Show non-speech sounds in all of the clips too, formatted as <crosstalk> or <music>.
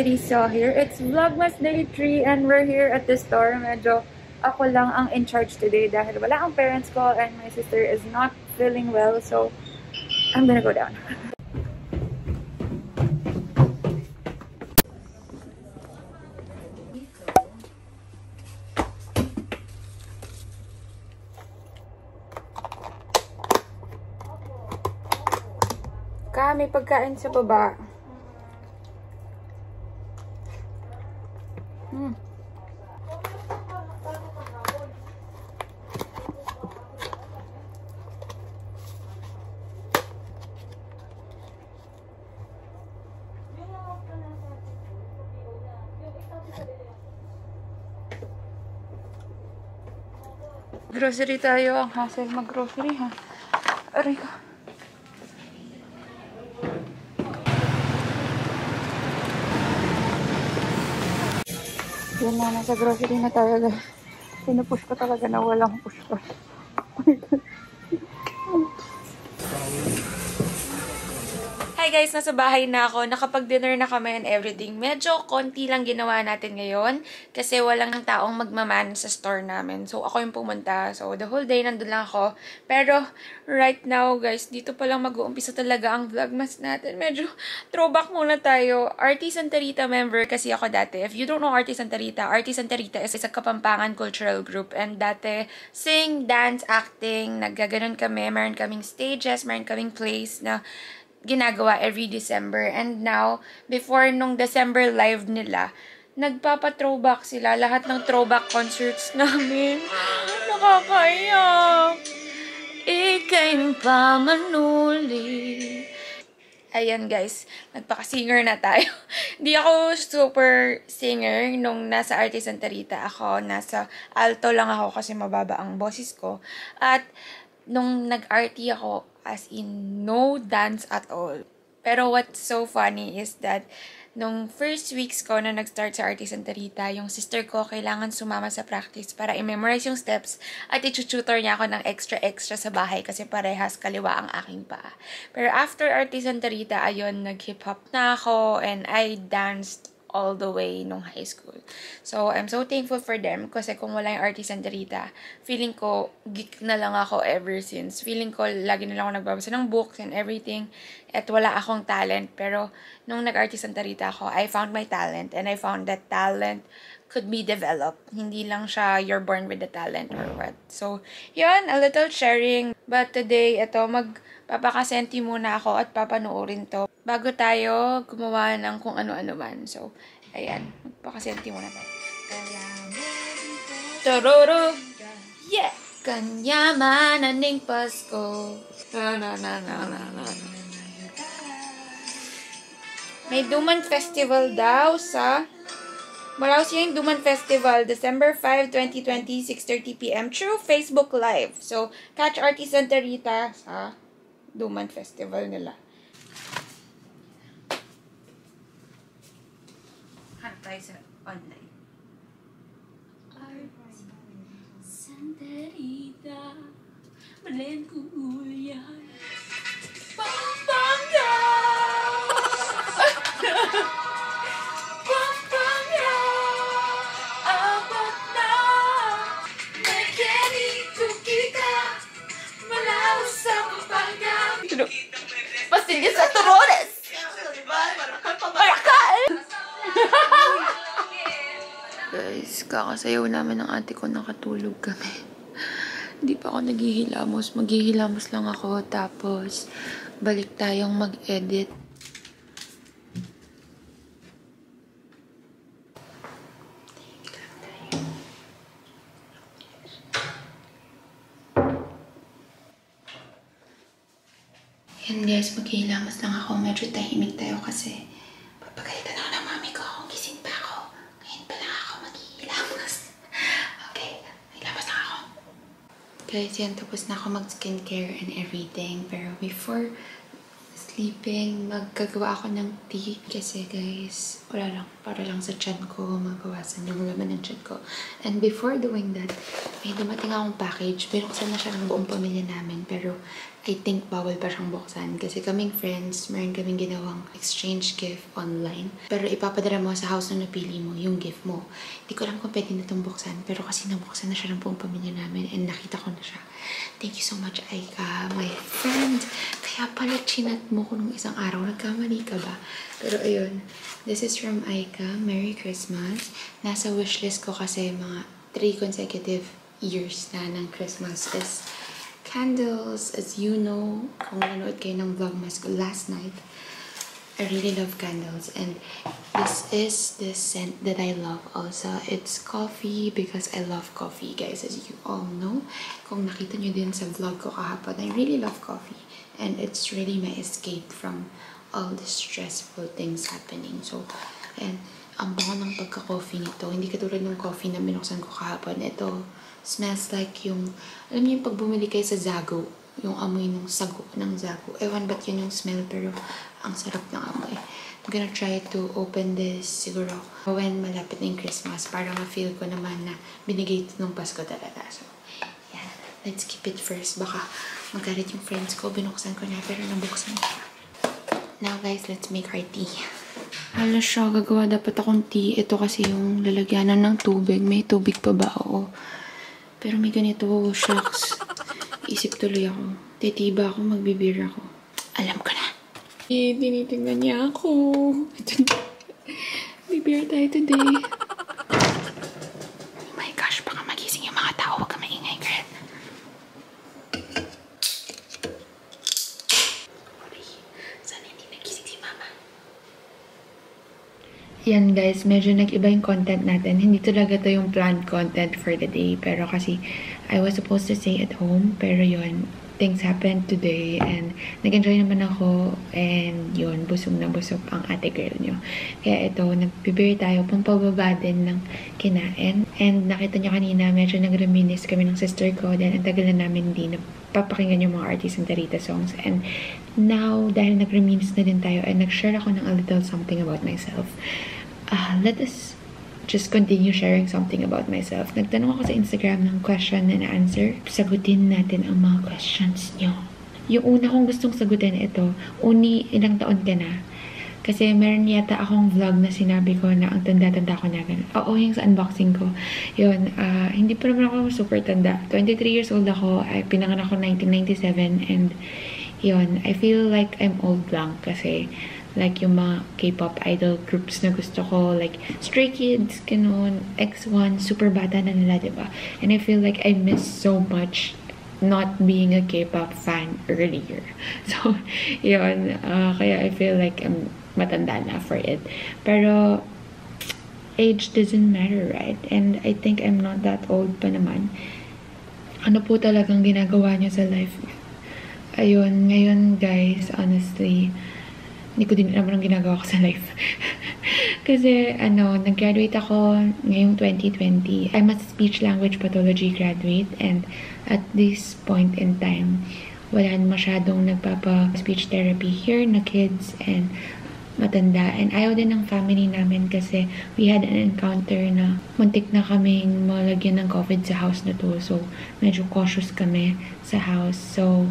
Teresa here. It's Vlogmas Day 3 and we're here at the store. Medyo ako lang ang in charge today dahil wala ang parents ko and my sister is not feeling well. So, I'm gonna go down. Ka, may pagkain sa baba. Grocery tayo. Ang hassle mag-grocery ha. Aray ko. Yan na, nasa grocery na tayo guys. Pinupush ko talaga na walang push-push. Guys! Nasa bahay na ako. Nakapag-dinner na kami and everything. Medyo konti lang ginawa natin ngayon kasi walang taong magmaman sa store namin. So, ako yung pumunta. So, the whole day nandun lang ako. Pero, right now guys, dito pa lang mag-uumpisa talaga ang vlogmas natin. Medyo throwback muna tayo. Artie Santarita member kasi ako dati. If you don't know Artie Santarita, Artie Santarita is a Kapampangan cultural group. And dati, sing, dance, acting, naggaganon kami. Meron kaming stages, meron kaming plays na ginagawa every December. And now, before nung December live nila, nagpapa-throwback sila. Lahat ng throwback concerts <laughs> namin. Nakakaiyak. Ika'y pamanuli. Ayan guys, nagpaka-singer na tayo. <laughs> Hindi ako super singer nung nasa Arte Santa. Ako, nasa alto lang ako kasi mababa ang boses ko. At nung nag-RT ako, as in no dance at all. Pero what's so funny is that nung first weeks ko na nag-start sa Arte Santa yung sister ko kailangan sumama sa practice para i-memorize yung steps at i-tutor niya ako ng extra-extra sa bahay kasi parehas kaliwa ang aking paa. Pero after Arte Santa ayun, nag-hip-hop na ako and I danced all the way nung high school. So, I'm so thankful for them kasi kung wala yung Artie Sandarita, feeling ko geek na lang ako ever since. Feeling ko lagi na lang ako nagbabasa ng books and everything at wala akong talent. Pero nung nag-Artie Sandarita ako, I found my talent and I found that talent could be developed. Hindi lang siya you're born with the talent or what. So, yun, a little sharing. But today, ito, magpapakasenti muna ako at papanoorin to bago tayo gumawa ng kung ano-ano man. So, ayan. Magpakasenti muna tayo. Tororo! Yeah! Kanyaman aning Pasko. Na na na na na na. May Duman Festival daw sa siya yung Duman Festival, December 5, 2020, 6.30pm, through Facebook Live. So, catch Artie Santa Rita sa Duman Festival nila. Hanap tayo sa online. Santa Rita, Malen Kuyan, Pampanga! Pampanga! Torores! Barakal! Guys, kakasayaw namin ng ate ko nakatulog kami. Hindi pa ako naghihilamos. Maghihilamos lang ako. Tapos, balik tayong mag-edit. Yan guys, maghihilamos lang ako. Medyo tahimik tayo kasi papagalitan ako ng mami ko kung gising pa ako. Ngayon pa lang ako maghihilamos. okay, hilamos lang ako. Guys, yan. Tapos na ako mag-skincare and everything. Pero before sleeping. Maggagawa ako ng tea kasi guys, wala lang. Para lang sa chan ko, mabawasan yung laman ng chan ko. And before doing that, may dumating akong package. Binuksan na siya ng buong pamilya namin. Pero I think bawal pa siyang buksan. Kasi kaming friends, meron kaming ginawang exchange gift online. Pero ipapadala mo sa house na napili mo yung gift mo. Hindi ko alam kung pwede na itong buksan. Pero kasi nabuksan na siya ng buong pamilya namin and nakita ko na siya. Thank you so much, Aika, my friend. Kaya pala chinat mo ko nung isang araw. Nagkamali ka ba? Pero ayun, this is from Aika. Merry Christmas. Nasa wishlist ko kasi mga 3 consecutive years na ng Christmas is candles. As you know, kung nanood kayo ng vlogmas ko last night, I really love candles and this is the scent that I love also. It's coffee because I love coffee guys as you all know. Kung nakita nyo din sa vlog ko kahapon, I really love coffee and it's really my escape from all the stressful things happening. So, and ang bango ng pagka-coffee nito. Hindi katulad ng coffee na binuksan ko kahapon. Ito smells like yung, alam niyo yung pag bumili kayo sa Zago, yung amoy ng sago ng Zago. Ewan ba't yun yung smell pero ang sarap ng amoy. I'm gonna try to open this siguro when malapit na yung Christmas para ma-feel ko naman na binigay ito ng Pasko talaga. So, yan. Let's keep it first. Baka magalit yung friends ko. Binuksan ko na pero nabuksan ko. Now guys, let's make our tea. Hala siya, gagawa dapat akong tea. Ito kasi yung lalagyanan ng tubig. May tubig pa ba? Oo. Pero may ganito, shucks. Isip tuloy ako. Titiba ako, magbibir ako. Alam ko na. Eh, tinitingnan niya ako. <laughs> Bibir tayo today. Oh my gosh, baka magising yung mga tao. Huwag ka maingay, girl. Sorry. Sana hindi nagising si mama. Yan guys, medyo nag-iba yung content natin. Hindi talaga to yung planned content for the day. Pero kasi I was supposed to stay at home. Pero yon things happened today and nag-enjoy naman ako and yun, busog na busog ang ate girl nyo. Kaya ito, nagpibiri tayo pang pababa din ng kinain. And nakita nyo kanina, medyo nag-reminis kami ng sister ko dahil ang tagal na namin hindi napapakinggan yung mga artist and Tarita songs. And now, dahil nag-reminis na din tayo and nag-share ako ng a little something about myself, uh, let us just continue sharing something about myself. Nagtanong ako sa Instagram ng question and answer. Sagutin natin ang mga questions nyo. Yung una kong gustong sagutin ito, uni ilang taon ka na? Kasi meron yata akong vlog na sinabi ko na ang tanda-tanda ko na ganun. Oo, yung sa unboxing ko. Yun, uh, hindi pa naman ako super tanda. 23 years old ako. Ay, pinanganak ako 1997 and yun, I feel like I'm old lang kasi like yung mga K-pop idol groups na gusto ko, like Stray Kids, ganun, X1, super bata na nila, diba? And I feel like I miss so much not being a K-pop fan earlier. <laughs> So, yun, uh, kaya I feel like I'm matanda na for it. Pero, age doesn't matter, right? And I think I'm not that old pa naman. Ano po talagang ginagawa niyo sa life? Ayun, ngayon guys, honestly, hindi ko din alam anong ginagawa ko sa life. <laughs> Kasi, ano, nag-graduate ako ngayong 2020. I'm a speech language pathology graduate and at this point in time, wala masyadong nagpapa-speech therapy here na kids and matanda. And ayaw din ng family namin kasi we had an encounter na muntik na kaming malagyan ng COVID sa house na to. So, medyo cautious kami sa house. So,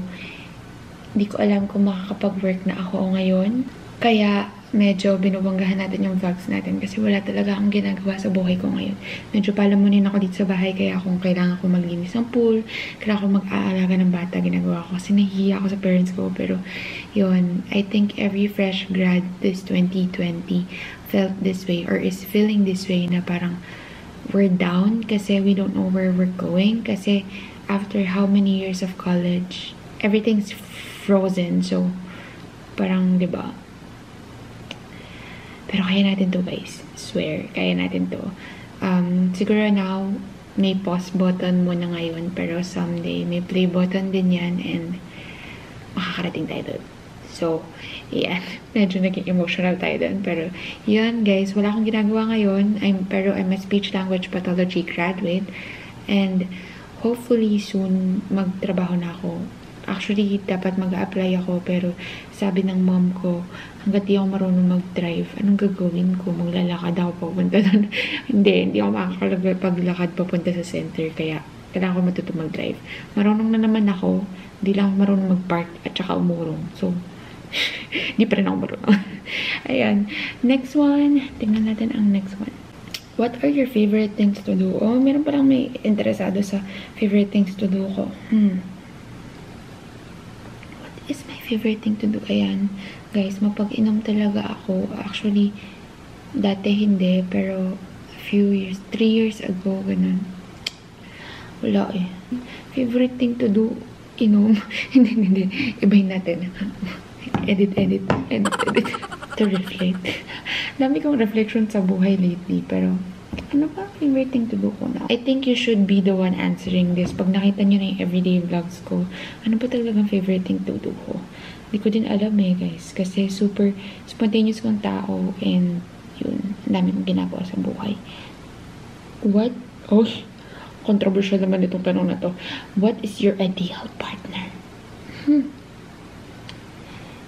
hindi ko alam kung makakapag-work na ako ngayon. Kaya medyo binubanggahan natin yung vlogs natin kasi wala talaga akong ginagawa sa buhay ko ngayon. Medyo palamunin ako dito sa bahay kaya kung kailangan ko maglinis ng pool, kailangan ko mag-aalaga ng bata, ginagawa ko kasi nahihiya ako sa parents ko. Pero yun, I think every fresh grad this 2020 felt this way or is feeling this way na parang we're down kasi we don't know where we're going kasi after how many years of college, everything's frozen. So, parang, di ba? Pero kaya natin to guys. Swear, kaya natin to. Um, siguro now, may pause button muna ngayon. Pero someday, may play button din yan. And makakarating tayo doon. So, yan. <laughs> Medyo naging emotional tayo doon. Pero, yan guys. Wala akong ginagawa ngayon. I'm, pero I'm a speech language pathology graduate. And, hopefully soon, magtrabaho na ako Actually, dapat mag-apply ako pero sabi ng mom ko, hanggat di ako marunong mag-drive, anong gagawin ko? Maglalakad ako papunta <laughs> doon. hindi, hindi ako makakapaglakad papunta sa center kaya kailangan ko matuto mag-drive. Marunong na naman ako, hindi lang ako marunong mag-park at saka umurong. So, <laughs> hindi pa rin ako marunong. <laughs> Ayan. Next one. Tingnan natin ang next one. What are your favorite things to do? Oh, meron pa lang may interesado sa favorite things to do ko. Hmm is my favorite thing to do. Ayan, guys, mapag-inom talaga ako. Actually, dati hindi, pero a few years, three years ago, ganun. Wala eh. Favorite thing to do, inom. <laughs> hindi, hindi. Ibahin natin. edit, edit, edit, edit. to reflect. <laughs> Dami kong reflection sa buhay lately, pero ano ba favorite thing to do ko now? I think you should be the one answering this. Pag nakita nyo na yung everyday vlogs ko, ano ba talagang favorite thing to do ko? Hindi ko din alam eh, guys. Kasi super spontaneous kong tao and yun, ang dami kong ginagawa sa buhay. What? Oh, controversial naman itong tanong na to. What is your ideal partner? Hmm.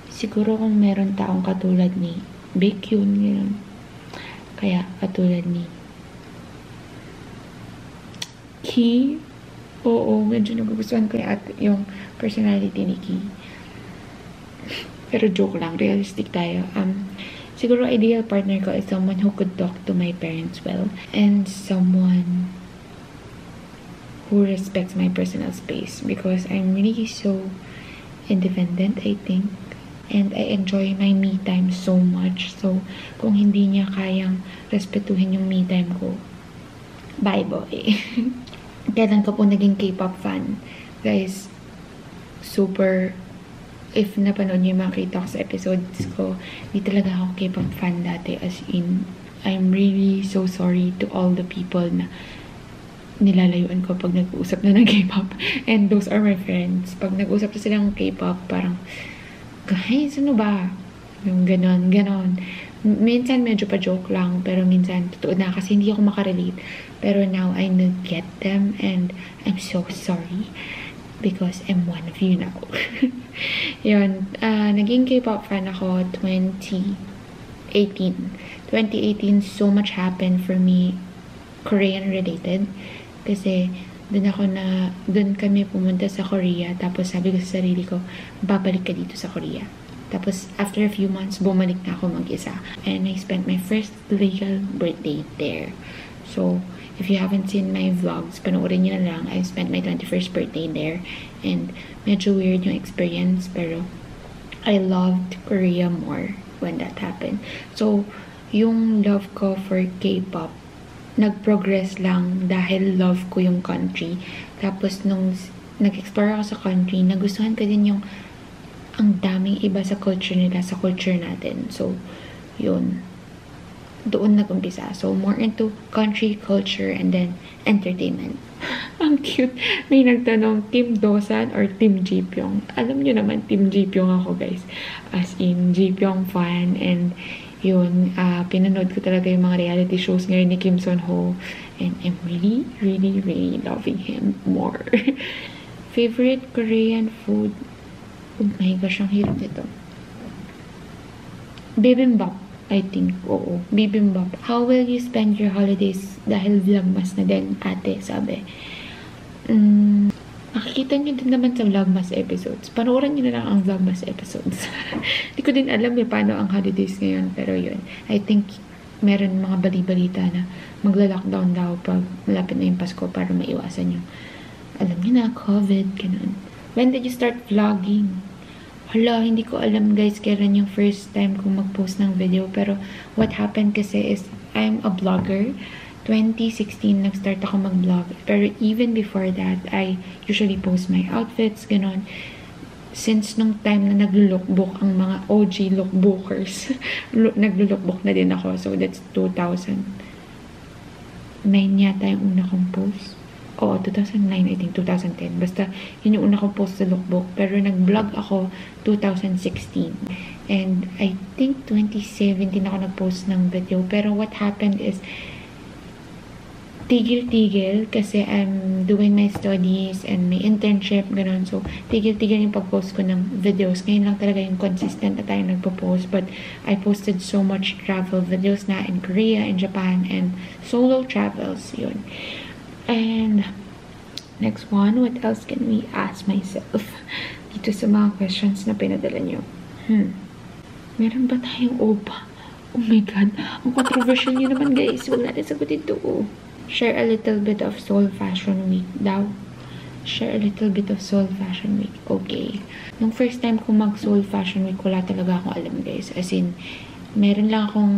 Siguro kung meron taong katulad ni Big yun, yun. Kaya katulad ni Key, oo, medyo nagugustuhan ko at yung personality ni Key. Pero joke lang, realistic tayo. Um, siguro ideal partner ko is someone who could talk to my parents well and someone who respects my personal space because I'm really so independent, I think. And I enjoy my me time so much. So, kung hindi niya kayang respetuhin yung me time ko, bye boy. <laughs> kailan ka po naging K-pop fan? Guys, super, if napanood niyo yung mga sa episodes ko, hindi talaga ako K-pop fan dati. As in, I'm really so sorry to all the people na nilalayuan ko pag nag-uusap na ng K-pop. <laughs> And those are my friends. Pag nag-usap na sila ng K-pop, parang, guys, ano ba? Yung ganon, ganon minsan medyo pa joke lang, pero minsan totoo na kasi hindi ako makarelate. Pero now I get them and I'm so sorry because I'm one of you now. <laughs> Yun, uh, naging K-pop fan ako 2018. 2018, so much happened for me Korean related. Kasi doon ako na, doon kami pumunta sa Korea. Tapos sabi ko sa sarili ko, babalik ka dito sa Korea. Tapos, after a few months, bumalik na ako mag-isa. And I spent my first legal birthday there. So, if you haven't seen my vlogs, panoorin nyo na lang. I spent my 21st birthday there. And medyo weird yung experience, pero I loved Korea more when that happened. So, yung love ko for K-pop, nag-progress lang dahil love ko yung country. Tapos, nung nag-explore ako sa country, nagustuhan ko din yung ang daming iba sa culture nila, sa culture natin. So, yun. Doon nag-umpisa. So, more into country, culture, and then entertainment. <laughs> ang cute. May nagtanong, Team Dosan or Team Jipyong? Alam nyo naman, Team Jipyong ako, guys. As in, Jipyong fan. And, yun, uh, pinanood ko talaga yung mga reality shows ngayon ni Kim Son Ho. And I'm really, really, really loving him more. <laughs> Favorite Korean food? Oh my gosh, ang hirap nito. Bibimbap. I think, oo. Bibimbap. How will you spend your holidays? Dahil vlogmas na din, ate, sabi. Mm, makikita nyo din naman sa vlogmas episodes. Panoorin nyo na lang ang vlogmas episodes. <laughs> Hindi ko din alam eh paano ang holidays ngayon. Pero yun, I think meron mga bali-balita na magla-lockdown daw pag malapit na yung Pasko para maiwasan yung alam niyo na, COVID, ganun. When did you start vlogging? Hala, hindi ko alam guys kailan yung first time kong mag-post ng video. Pero what happened kasi is I'm a blogger. 2016 nag-start ako mag-vlog. Pero even before that, I usually post my outfits, ganon. Since nung time na naglo-lookbook ang mga OG lookbookers, <laughs> naglo-lookbook na din ako. So that's 2009 yata yung una kong post oo, 2009, I think, 2010. Basta, yun yung una kong post sa lookbook. Pero nag-vlog ako 2016. And I think 2017 ako nag-post ng video. Pero what happened is, tigil-tigil kasi I'm doing my studies and my internship, ganun. So, tigil-tigil yung pag-post ko ng videos. Ngayon lang talaga yung consistent na tayo nagpo-post. But I posted so much travel videos na in Korea, in Japan, and solo travels, yun. And, next one, what else can we ask myself? <laughs> Dito sa mga questions na pinadala nyo. Hmm. Meron ba tayong OPA? Oh my God. Ang controversial nyo naman, guys. Huwag natin sagutin to. Oh. Share a little bit of Seoul Fashion Week daw. Share a little bit of Seoul Fashion Week. Okay. Nung first time ko mag Seoul Fashion Week, wala talaga akong alam, guys. As in, meron lang akong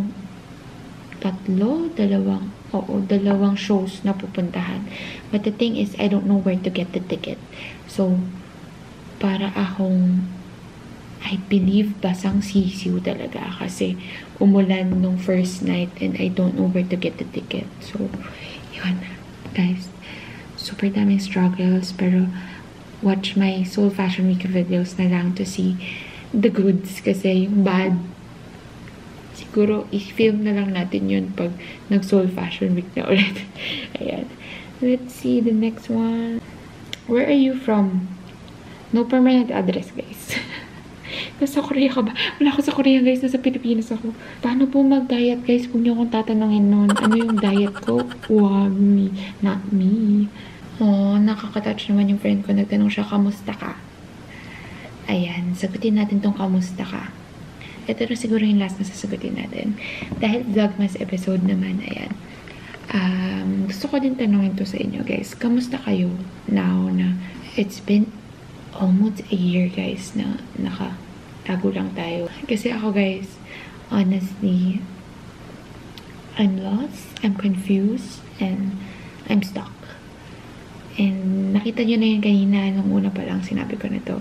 tatlo, dalawang, oo, dalawang shows na pupuntahan. But the thing is, I don't know where to get the ticket. So, para akong I believe basang sisiw talaga kasi umulan nung first night and I don't know where to get the ticket. So, yun, guys, super daming struggles, pero watch my Soul Fashion Week videos na lang to see the goods kasi yung bad, siguro i-film na lang natin yun pag nag-Soul Fashion Week na <laughs> ulit. Ayan. Let's see the next one. Where are you from? No permanent address, guys. <laughs> Nasa Korea ka ba? Wala ako sa Korea, guys. Nasa Pilipinas ako. Paano po mag-diet, guys? Kung niyo akong tatanungin nun, ano yung diet ko? Wag me. Not me. Oh, nakaka-touch naman yung friend ko. Nagtanong siya, kamusta ka? Ayan, sagutin natin tong kamusta ka. Ito na siguro yung last na sasagutin natin. Dahil Vlogmas episode naman, ayan. Um, gusto ko din tanongin to sa inyo, guys. Kamusta kayo now na it's been almost a year, guys, na naka tago lang tayo. Kasi ako guys, honestly, I'm lost, I'm confused, and I'm stuck. And nakita nyo na yun kanina nung una pa lang sinabi ko na to.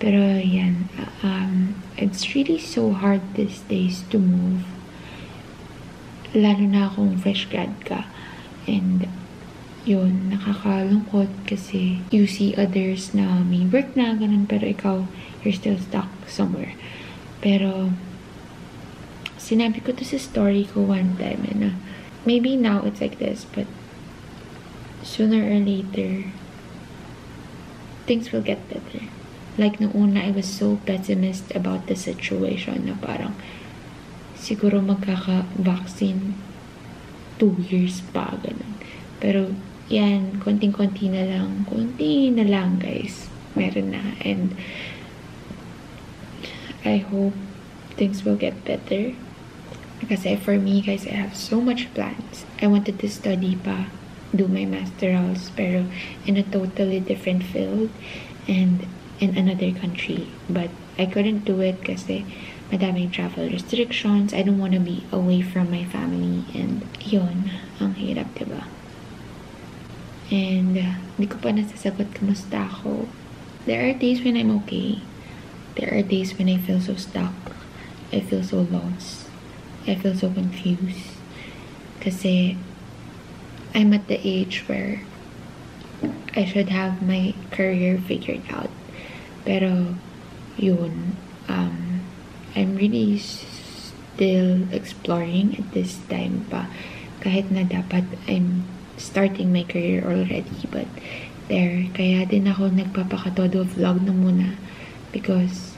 Pero yan, um, it's really so hard these days to move. Lalo na kung fresh grad ka. And yun, nakakalungkot kasi you see others na may work na, ganun, pero ikaw, you're still stuck somewhere. Pero, sinabi ko to sa story ko one time, eh, na maybe now it's like this, but sooner or later, things will get better. Like, nung una, I was so pessimist about the situation na parang, siguro magkaka-vaccine two years pa, ganun. Pero, yan, konting-konti na lang. Konti na lang, guys. Meron na. And, I hope things will get better. Kasi for me, guys, I have so much plans. I wanted to study pa, do my masterals, pero in a totally different field and in another country. But I couldn't do it kasi madaming travel restrictions. I don't want to be away from my family. And yun, ang hirap, diba? And uh, hindi ko pa nasasagot kamusta ako. There are days when I'm okay. There are days when I feel so stuck. I feel so lost. I feel so confused. Kasi I'm at the age where I should have my career figured out. Pero yun, um, I'm really still exploring at this time pa. Kahit na dapat I'm starting my career already. But there, kaya din ako nagpapakatodo vlog na muna because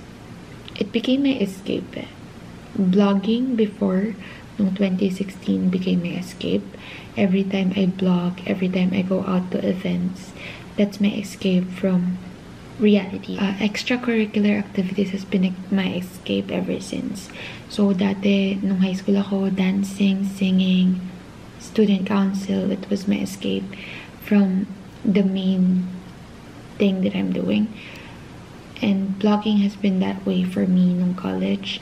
it became my escape. Eh. Vlogging before, nung 2016, became my escape. Every time I blog, every time I go out to events, that's my escape from reality. Uh, extracurricular activities has been my escape ever since. So, dati, nung high school ako, dancing, singing, student council. It was my escape from the main thing that I'm doing. And blogging has been that way for me nung college.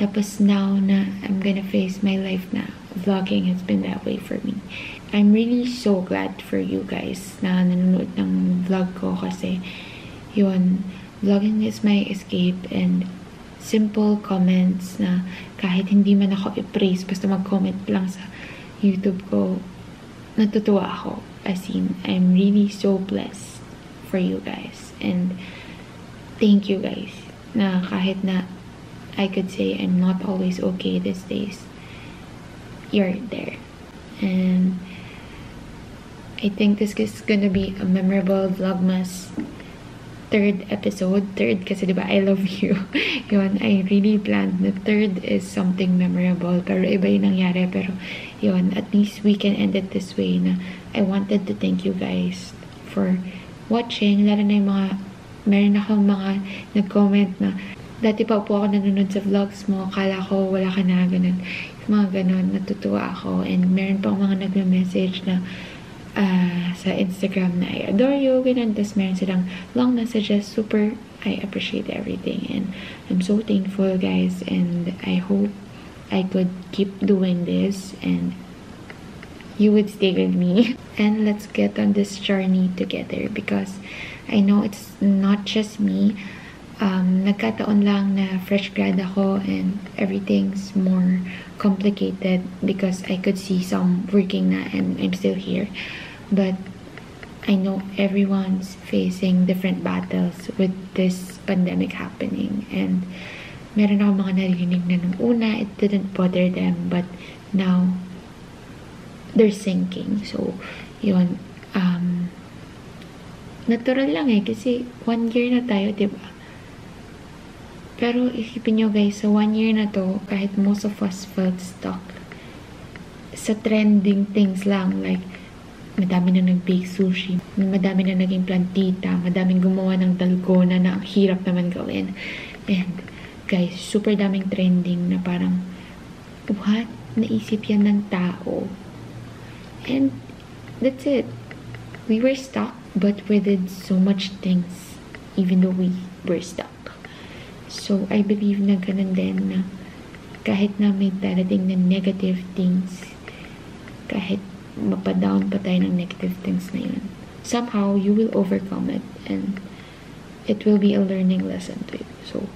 Tapos now na I'm gonna face my life na, vlogging has been that way for me. I'm really so glad for you guys na nanonood ng vlog ko kasi yun, vlogging is my escape and simple comments na kahit hindi man ako i-praise, basta mag-comment lang sa YouTube ko, natutuwa ako. As in, I'm really so blessed for you guys. And thank you guys na kahit na I could say I'm not always okay these days, you're there. And I think this is gonna be a memorable Vlogmas third episode. Third kasi diba, I love you. <laughs> yun, I really planned na third is something memorable. Pero iba yung nangyari. Pero yun, at least we can end it this way na I wanted to thank you guys for watching. Lalo na yung mga, meron akong mga nag-comment na dati pa po ako nanonood sa vlogs mo, kala ko wala ka na, ganun. Mga ganun, natutuwa ako. And meron pa mga nagme-message na uh, sa Instagram na I adore you, ganun. Tapos meron silang long messages. Super, I appreciate everything. And I'm so thankful, guys. And I hope I could keep doing this and you would stay with me. <laughs> And let's get on this journey together because I know it's not just me. Um, nagkataon lang na fresh grad ako and everything's more complicated because I could see some working na and I'm still here. But I know everyone's facing different battles with this pandemic happening. And meron ako mga narinig na nung una, it didn't bother them. But now, they're sinking. So, yun. Um, natural lang eh. Kasi one year na tayo, di ba? Pero isipin nyo guys, sa one year na to, kahit most of us felt stuck sa trending things lang, like, madami na nag-bake sushi, madami na naging plantita, madaming gumawa ng dalgona na ang hirap naman gawin. And, guys, super daming trending na parang, what? Naisip yan ng tao. And, that's it. We were stuck, but we did so much things, even though we were stuck. So, I believe na ganun din na kahit na may darating na negative things, kahit mapadown pa tayo ng negative things na yun, somehow you will overcome it and it will be a learning lesson to you. So,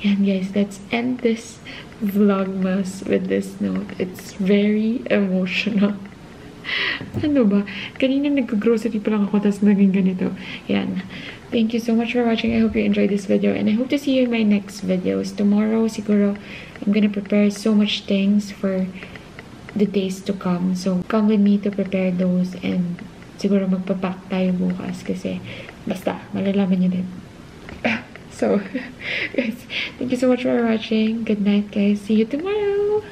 yan guys, let's end this vlogmas with this note. It's very emotional. <laughs> ano ba? Kanina nag-grocery pa lang ako, tapos naging ganito. Yan. Thank you so much for watching. I hope you enjoyed this video. And I hope to see you in my next videos. Tomorrow, siguro, I'm gonna prepare so much things for the days to come. So, come with me to prepare those. And siguro magpapack tayo bukas. Kasi, basta, malalaman nyo din. <laughs> so, <laughs> guys, thank you so much for watching. Good night, guys. See you tomorrow.